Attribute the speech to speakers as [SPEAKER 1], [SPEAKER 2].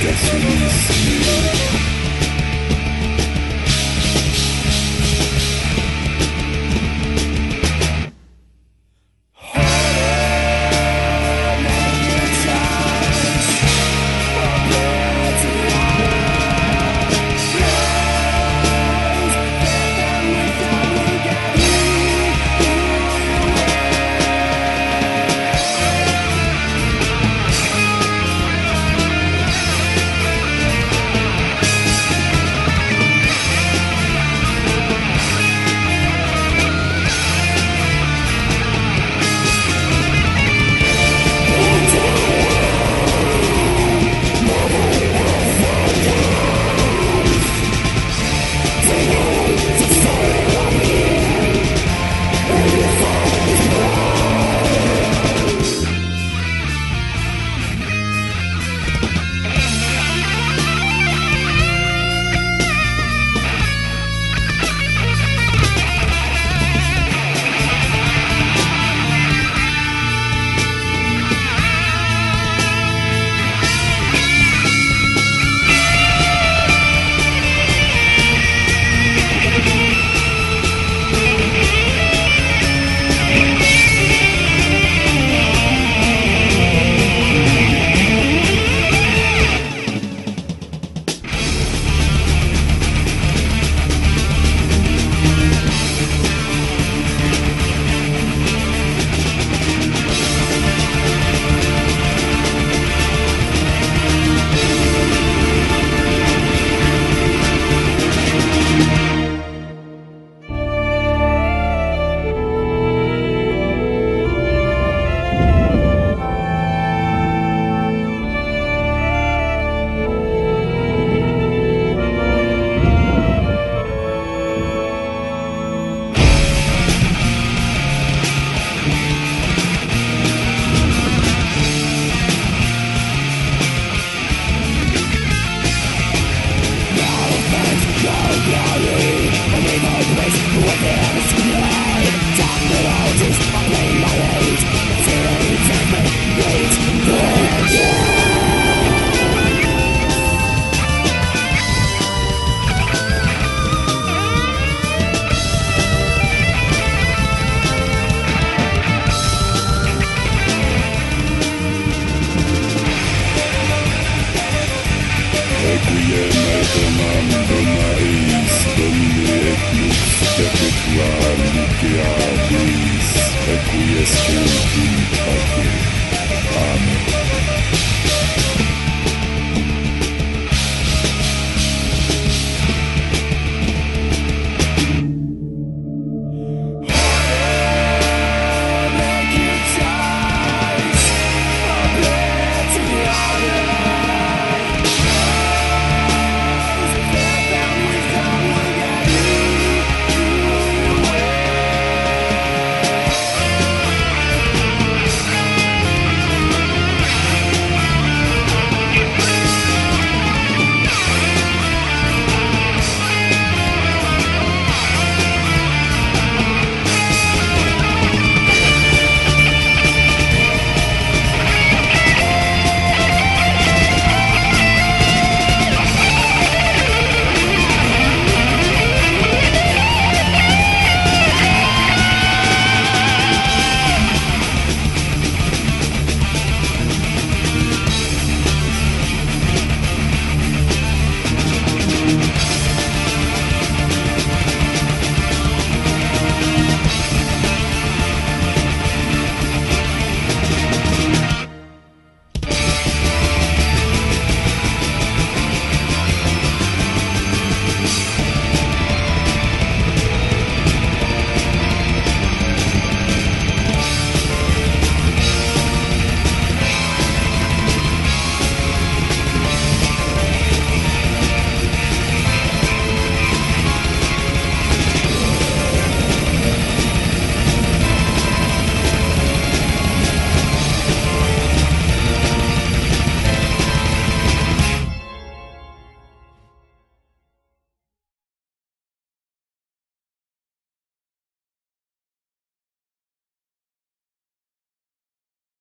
[SPEAKER 1] Guess we